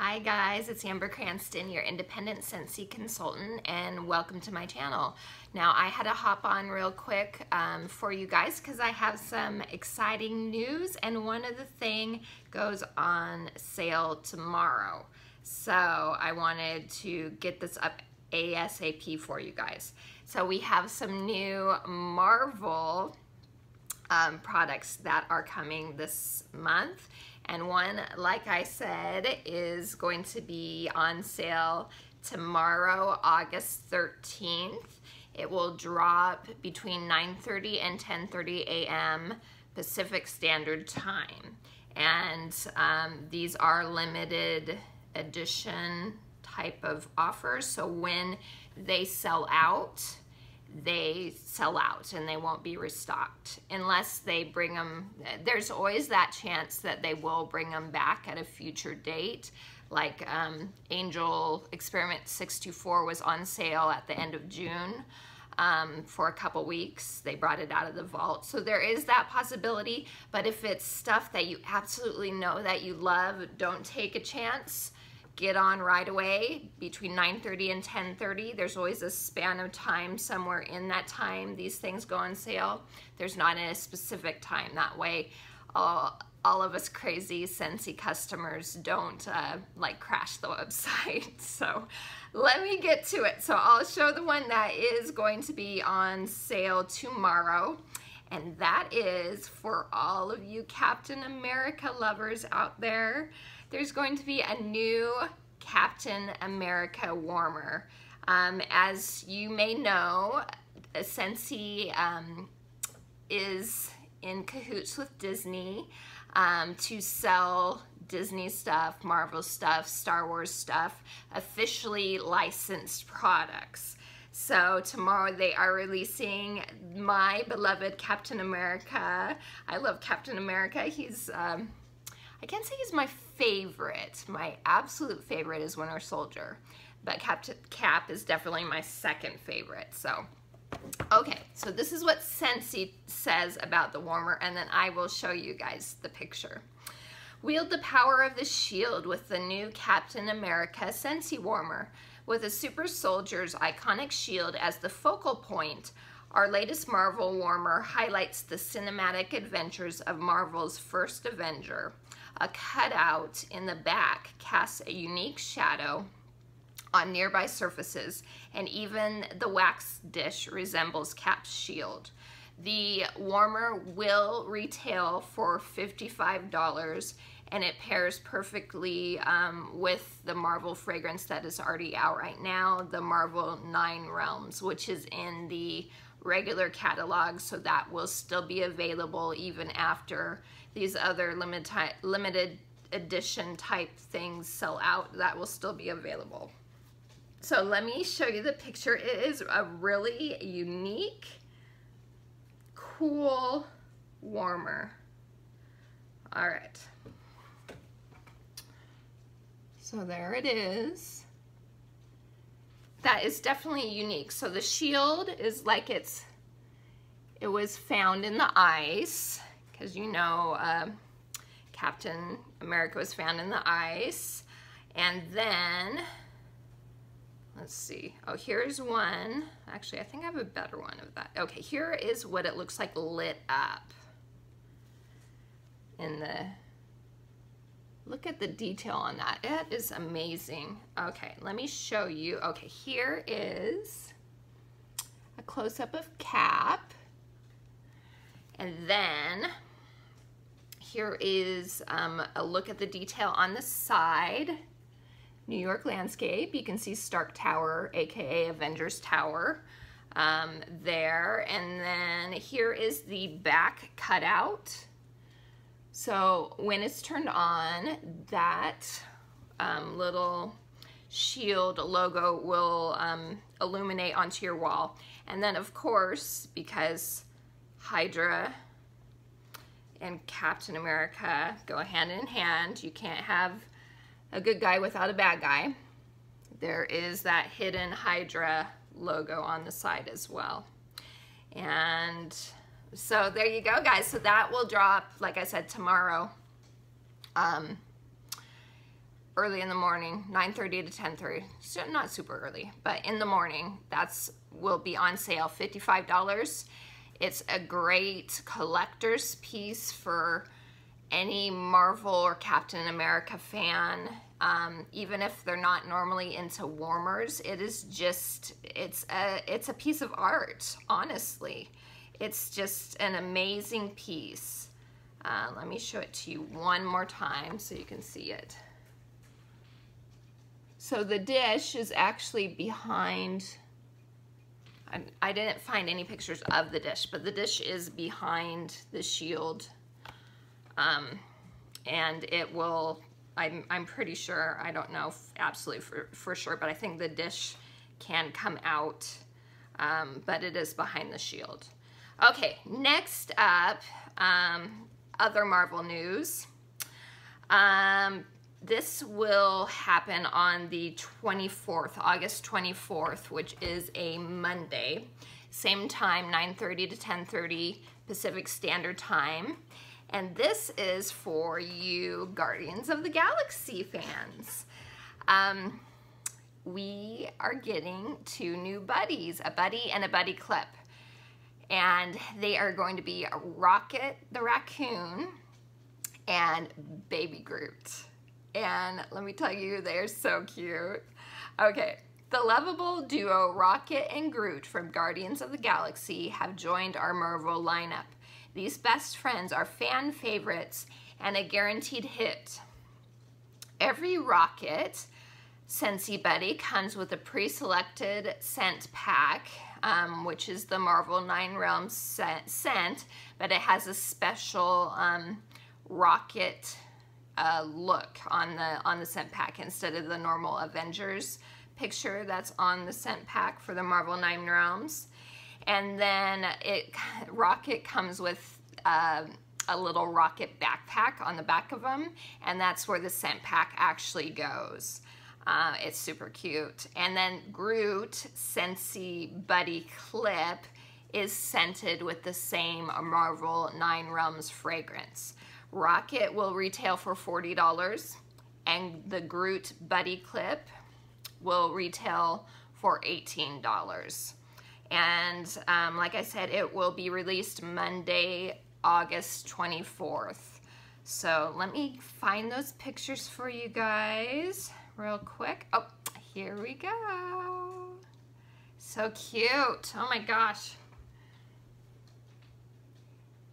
Hi guys, it's Amber Cranston, your independent Scentsy consultant, and welcome to my channel. Now I had to hop on real quick um, for you guys because I have some exciting news and one of the thing goes on sale tomorrow. So I wanted to get this up ASAP for you guys. So we have some new Marvel um, products that are coming this month and one, like I said, is going to be on sale tomorrow, August 13th. It will drop between 9.30 and 10.30 a.m. Pacific Standard Time. And um, these are limited edition type of offers. So when they sell out, they sell out and they won't be restocked unless they bring them. There's always that chance that they will bring them back at a future date. Like um, Angel Experiment 624 was on sale at the end of June um, for a couple weeks. They brought it out of the vault. So there is that possibility. But if it's stuff that you absolutely know that you love, don't take a chance get on right away between 9.30 and 10.30. There's always a span of time somewhere in that time these things go on sale. There's not a specific time. That way all, all of us crazy Scentsy customers don't uh, like crash the website. So let me get to it. So I'll show the one that is going to be on sale tomorrow. And that is for all of you Captain America lovers out there there's going to be a new Captain America warmer. Um, as you may know, Scentsy um, is in cahoots with Disney um, to sell Disney stuff, Marvel stuff, Star Wars stuff, officially licensed products. So tomorrow they are releasing my beloved Captain America. I love Captain America. He's, um, I can't say he's my favorite, my absolute favorite is Winter Soldier, but Cap, Cap is definitely my second favorite. So, okay, so this is what Scentsy says about the warmer, and then I will show you guys the picture. Wield the power of the shield with the new Captain America Scentsy Warmer. With a super soldier's iconic shield as the focal point, our latest Marvel Warmer highlights the cinematic adventures of Marvel's first Avenger. A cutout in the back casts a unique shadow on nearby surfaces, and even the wax dish resembles Cap's shield. The warmer will retail for $55 and it pairs perfectly um, with the Marvel fragrance that is already out right now, the Marvel Nine Realms, which is in the regular catalog, so that will still be available even after these other limited, limited edition type things sell out, that will still be available. So let me show you the picture. It is a really unique, cool warmer. All right. So there it is. That is definitely unique. So the shield is like it's, it was found in the ice because you know uh, Captain America was found in the ice. And then, let's see, oh, here's one. Actually, I think I have a better one of that. Okay, here is what it looks like lit up in the, look at the detail on that. It is amazing. Okay, let me show you. Okay, here is a close-up of Cap. And then here is um, a look at the detail on the side. New York landscape. You can see Stark Tower, aka Avengers Tower um, there. And then here is the back cutout. So when it's turned on, that um, little shield logo will um, illuminate onto your wall. And then of course, because Hydra and Captain America go hand in hand. You can't have a good guy without a bad guy. There is that hidden Hydra logo on the side as well. And so there you go, guys. So that will drop, like I said, tomorrow. Um, early in the morning, 9.30 to 10.30. So not super early, but in the morning, that's will be on sale, $55. It's a great collector's piece for any Marvel or Captain America fan. Um, even if they're not normally into warmers, it is just, it's a, it's a piece of art, honestly. It's just an amazing piece. Uh, let me show it to you one more time so you can see it. So the dish is actually behind, I, I didn't find any pictures of the dish, but the dish is behind the shield. Um, and it will, I'm, I'm pretty sure, I don't know absolutely for, for sure, but I think the dish can come out, um, but it is behind the shield. Okay, next up, um, other Marvel news. Um, this will happen on the 24th, August 24th, which is a Monday. Same time, 9.30 to 10.30 Pacific Standard Time. And this is for you Guardians of the Galaxy fans. Um, we are getting two new buddies, a buddy and a buddy clip. And they are going to be Rocket the Raccoon and Baby Groot. And let me tell you, they are so cute. Okay, the lovable duo Rocket and Groot from Guardians of the Galaxy have joined our Marvel lineup. These best friends are fan favorites and a guaranteed hit. Every Rocket Scentsy Buddy comes with a pre-selected scent pack, um, which is the Marvel Nine Realms scent, but it has a special um, rocket uh, look on the on the scent pack instead of the normal Avengers picture that's on the scent pack for the Marvel Nine Realms. And then it Rocket comes with uh, a little rocket backpack on the back of them, and that's where the scent pack actually goes. Uh, it's super cute. And then Groot Scentsy Buddy Clip is scented with the same Marvel Nine Realms fragrance. Rocket will retail for $40 and the Groot Buddy Clip will retail for $18. And um, like I said, it will be released Monday, August 24th. So let me find those pictures for you guys real quick. Oh, here we go. So cute. Oh my gosh.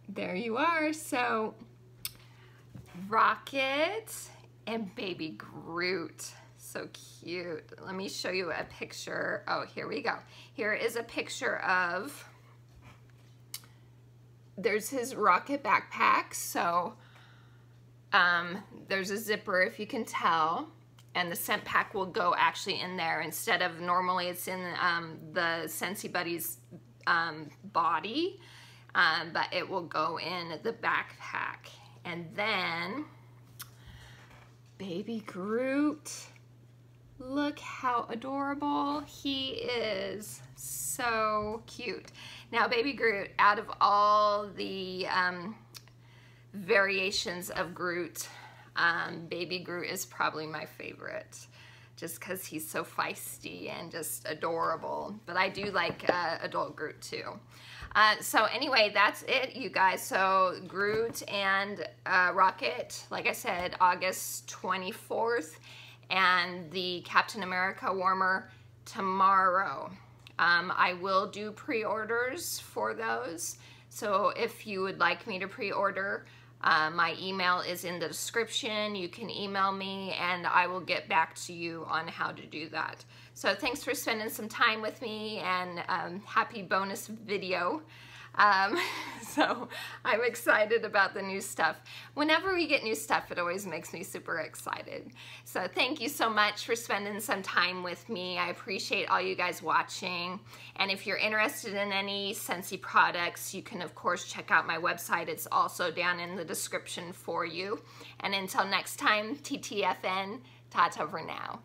There you are. So Rocket and baby Groot. So cute. Let me show you a picture. Oh, here we go. Here is a picture of, there's his rocket backpack. So um, there's a zipper if you can tell. And the scent pack will go actually in there instead of normally it's in um, the Scentsy Buddy's um, body. Um, but it will go in the backpack. And then baby Groot. Look how adorable he is. So cute. Now, baby Groot, out of all the um, variations of Groot, um, baby Groot is probably my favorite just because he's so feisty and just adorable. But I do like uh, adult Groot too. Uh, so anyway, that's it, you guys. So Groot and uh, Rocket, like I said, August 24th, and the Captain America warmer tomorrow. Um, I will do pre-orders for those. So if you would like me to pre-order, uh, my email is in the description. You can email me and I will get back to you on how to do that. So thanks for spending some time with me and um, happy bonus video. Um, so I'm excited about the new stuff. Whenever we get new stuff, it always makes me super excited. So thank you so much for spending some time with me. I appreciate all you guys watching. And if you're interested in any Scentsy products, you can of course check out my website. It's also down in the description for you. And until next time, TTFN, Tata for now.